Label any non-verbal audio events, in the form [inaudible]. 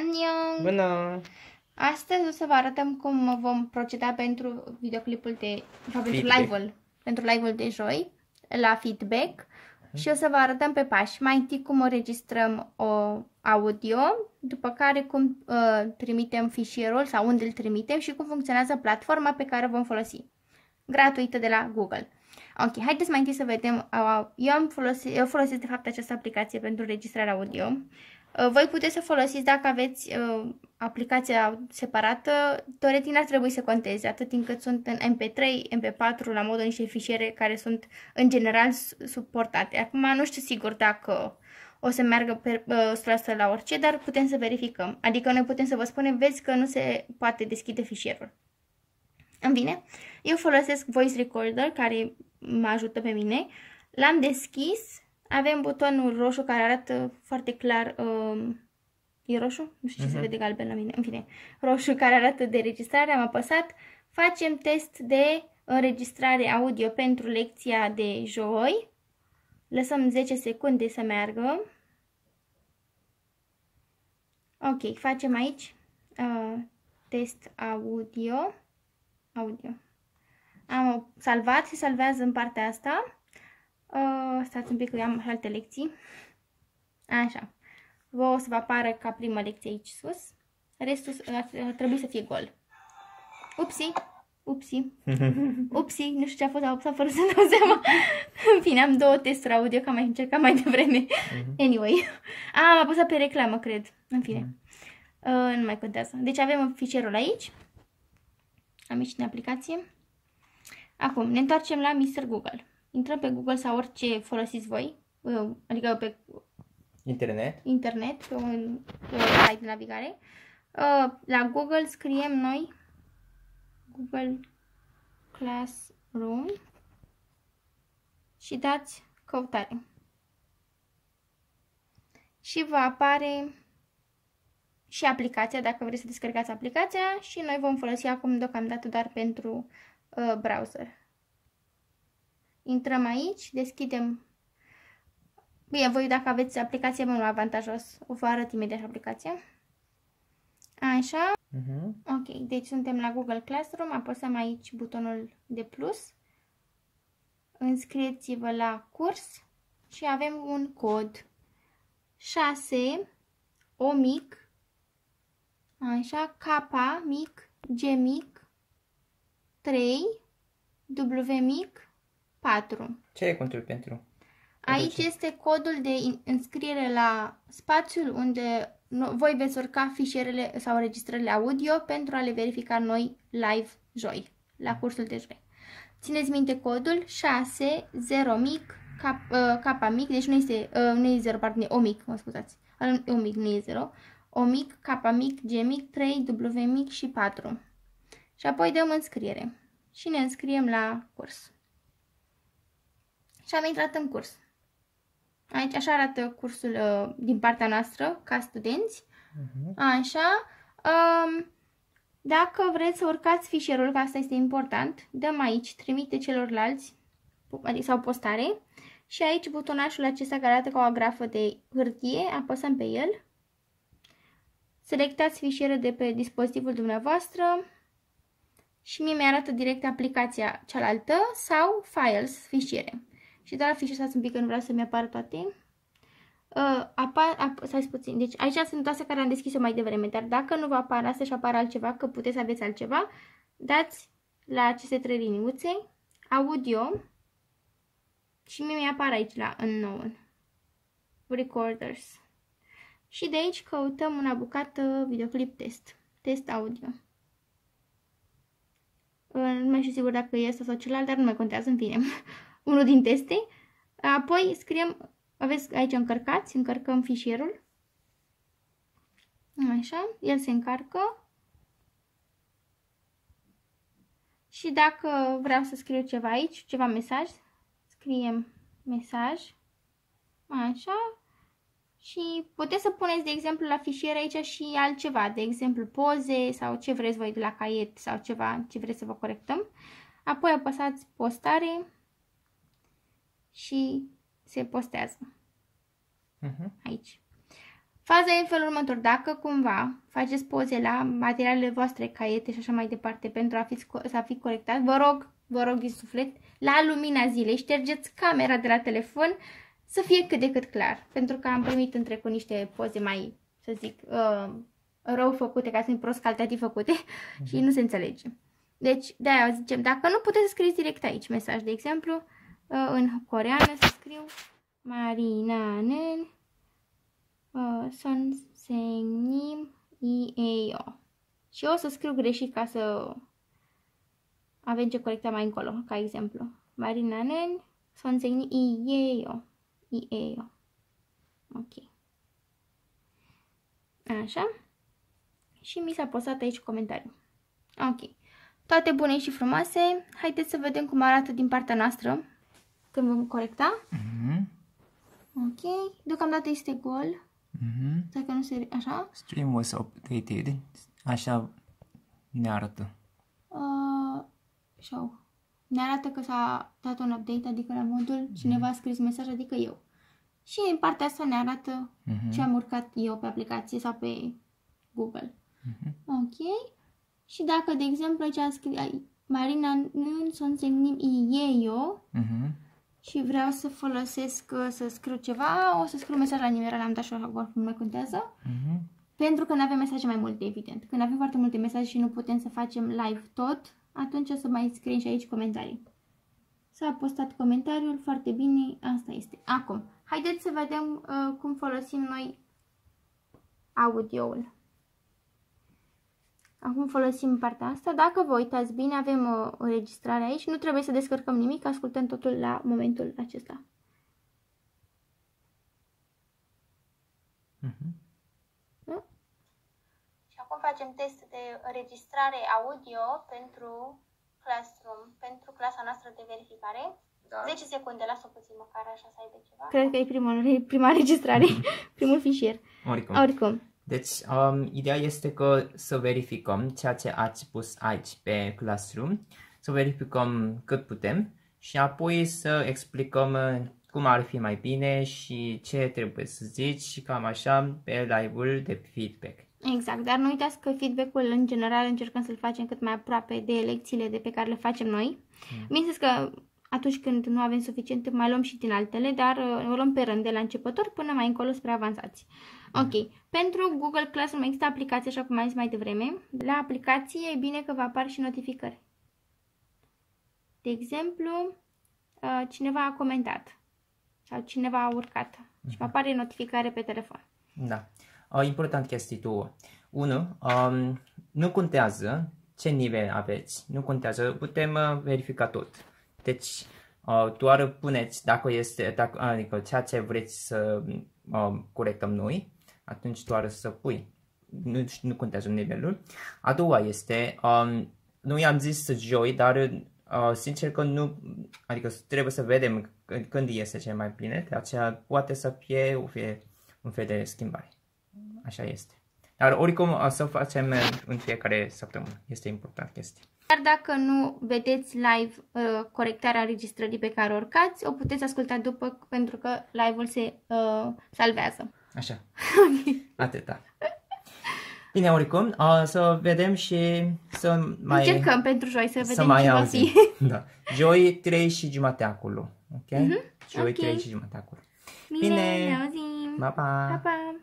Anion! Bună! Astăzi o să vă arătăm cum vom proceda pentru videoclipul de, sau pentru Feedback. live-ul, pentru live-ul de joi, la feedback. Și o să vă arătăm pe pași. Mai întâi cum înregistrăm o audio, după care cum uh, trimitem fișierul sau unde îl trimitem și cum funcționează platforma pe care o vom folosi. Gratuită de la Google. Ok, haideți mai întâi să vedem. Uh, eu, am folosit, eu folosesc de fapt această aplicație pentru registrarea audio. Uh, voi puteți să folosiți dacă aveți uh, aplicația separată, teoretic n-ar trebui să conteze, atât timp cât sunt în MP3, MP4, la modul niște fișiere care sunt în general suportate. Acum nu știu sigur dacă o să meargă pe, uh, la orice, dar putem să verificăm. Adică noi putem să vă spunem, vezi că nu se poate deschide fișierul. În bine, eu folosesc Voice Recorder, care mă ajută pe mine. L-am deschis, avem butonul roșu care arată foarte clar... Uh, E roșu? Nu știu ce uh-huh. se Mhm. vede galben la mine. În fine, roșu care arată de registrare. Am apăsat. Facem test de înregistrare audio pentru lecția de joi. Lăsăm 10 secunde să meargă. Ok, facem aici uh, test audio. Audio. Am salvat, se salvează în partea asta. Uh, stați un pic că eu am alte lecții. Așa. Vă o să vă apară ca prima lecție aici sus. Restul ar trebui să fie gol. Upsi! Upsi! [laughs] Upsi! Nu știu ce a fost, a apăsat fără să dau seama. În fine, am două testuri audio, că am mai încercat mai devreme. Anyway. A, am apăsat pe reclamă, cred. În fine. Uh, nu mai contează. Deci avem fișierul aici. Am aici în aplicație. Acum, ne întoarcem la Mr. Google. Intrăm pe Google sau orice folosiți voi. Uh, adică pe Internet. internet, pe un, pe un site de navigare. Uh, la Google scriem noi Google Classroom și dați căutare. Și vă apare și aplicația, dacă vreți să descărcați aplicația și noi vom folosi acum deocamdată doar pentru uh, browser. Intrăm aici, deschidem Bine, voi dacă aveți aplicație mult mai avantajos, o vă arăt imediat aplicația. Așa. Uh-huh. Ok, deci suntem la Google Classroom, apăsăm aici butonul de plus. Înscrieți-vă la curs și avem un cod. 6, O mic, așa, K mic, G mic, 3, W mic, 4. Ce e contul pentru? Aici este codul de înscriere la spațiul unde voi veți urca fișierele sau registrările audio pentru a le verifica noi live joi, la cursul de joi. Țineți minte codul 6, 0 mic, K, uh, K mic, deci nu este, uh, nu e 0, pardon, e O mic, mă scuzați. O mic, nu e 0. O mic, K mic, G mic, 3, W mic și 4. Și apoi dăm înscriere. Și ne înscriem la curs. Și am intrat în curs. Aici așa arată cursul uh, din partea noastră, ca studenți. Uh-huh. Așa. Um, dacă vreți să urcați fișierul, că asta este important, dăm aici, trimite celorlalți, adică sau postare. Și aici butonașul acesta care arată ca o agrafă de hârtie, apăsăm pe el. Selectați fișierul de pe dispozitivul dumneavoastră și mie mi-arată direct aplicația cealaltă sau files, fișiere. Și doar fișe, stați un pic că nu vreau să-mi apară toate. Uh, apar, ap, stai puțin. Deci aici sunt astea care am deschis-o mai devreme, dar dacă nu vă apar astea și apar altceva, că puteți să aveți altceva, dați la aceste trei liniuțe, audio și mie mi-apar aici la unknown, recorders. Și de aici căutăm una bucată videoclip test, test audio. Uh, nu mai știu sigur dacă e asta sau celălalt, dar nu mai contează, în fine. [laughs] unul din teste. Apoi scriem, aveți aici încărcați, încărcăm fișierul. Așa, el se încarcă. Și dacă vreau să scriu ceva aici, ceva mesaj, scriem mesaj. Așa. Și puteți să puneți, de exemplu, la fișier aici și altceva, de exemplu, poze sau ce vreți voi de la caiet sau ceva ce vreți să vă corectăm. Apoi apăsați postare și se postează Uh-huh. aici. Faza e în felul următor. Dacă cumva faceți poze la materialele voastre, caiete și așa mai departe, pentru a fi, sco- să fi corectat, vă rog, vă rog din suflet, la lumina zilei, ștergeți camera de la telefon să fie cât de cât clar. Pentru că am primit în trecut niște poze mai, să zic, uh, rău făcute, ca să sunt prost calitativ făcute uh-huh. și nu se înțelege. Deci, de-aia zicem, dacă nu puteți să scrieți direct aici mesaj, de exemplu, uh, Ă, în coreană se scriu Marinanen ă, Son Senim Ieo. Și eu o să scriu greșit ca să avem ce corecta mai încolo, ca exemplu. Marinanen Son Senim i Ieo. Ok. Așa. Și mi s-a postat aici comentariu. Ok. Toate bune și frumoase. Haideți să vedem cum arată din partea noastră când vom corecta. Mhm. Ok. Deocamdată este gol. Mhm. Dacă nu se... Așa. Stream was updated. Așa ne arată. Uh, show. Ne arată că s-a dat un update, adică la modul cineva a scris mesaj, adică eu. Și în partea asta ne arată Mhm. ce am urcat eu pe aplicație sau pe Google. Ok. Și dacă, de exemplu, aici a scris ai, Marina nu sunt semnim eu Mhm. Și vreau să folosesc, uh, să scriu ceva, o să scriu mesaj la nimeni, l-am dat și oricum nu mai contează. Mhm. Pentru că nu avem mesaje mai multe, evident. Când avem foarte multe mesaje și nu putem să facem live tot, atunci o să mai scriem și aici comentarii. S-a postat comentariul, foarte bine, asta este. Acum, haideți să vedem uh, cum folosim noi audioul. Acum folosim partea asta. Dacă vă uitați bine, avem o înregistrare aici. Nu trebuie să descărcăm nimic, ascultăm totul la momentul acesta. Mhm. Da? Și acum facem test de înregistrare audio pentru Classroom, pentru clasa noastră de verificare. Da. 10 secunde, las-o puțin măcar așa să aibă ceva. Da. Cred că e primul, prima înregistrare, [laughs] primul fișier. Oricum. Oricum. Deci, um, ideea este că să verificăm ceea ce ați pus aici pe Classroom, să verificăm cât putem și apoi să explicăm uh, cum ar fi mai bine și ce trebuie să zici și cam așa pe live-ul de feedback. Exact, dar nu uitați că feedback-ul în general încercăm să-l facem cât mai aproape de lecțiile de pe care le facem noi. Mm. Bineînțeles că atunci când nu avem suficient, mai luăm și din altele, dar uh, o luăm pe rând de la începători până mai încolo spre avansați. Ok, pentru Google Classroom există aplicație, așa cum am zis mai devreme. La aplicație e bine că vă apar și notificări. De exemplu, uh, cineva a comentat sau cineva a urcat și vă apare notificare pe telefon. Da. Uh, important chestii două. Unu, um, nu contează ce nivel aveți. Nu contează. Putem uh, verifica tot. Deci, uh, doar puneți dacă este, dacă, adică ceea ce vreți să uh, corectăm noi, atunci doar să pui. Nu, nu contează nivelul. A doua este, um, noi am zis joi, dar uh, sincer că nu, adică trebuie să vedem când- când este cel mai bine, de aceea poate să fie un fel, un fel de schimbare. Așa este. Dar oricum o să facem uh, în fiecare săptămână. Este important chestie. Dar dacă nu vedeți live uh, corectarea înregistrării pe care o urcați, o puteți asculta după pentru că live-ul se uh, salvează. Așa. [laughs] Atâta. Bine, oricum, o să vedem și să mai... Încercăm pentru joi să vedem să mai ce va auzim. fi. [laughs] Da. Joi 3 și jumate acolo. Ok? Joi Mhm. ok. 3 și jumate acolo. Bine, Bine. ne auzim! Pa, pa! Pa, pa!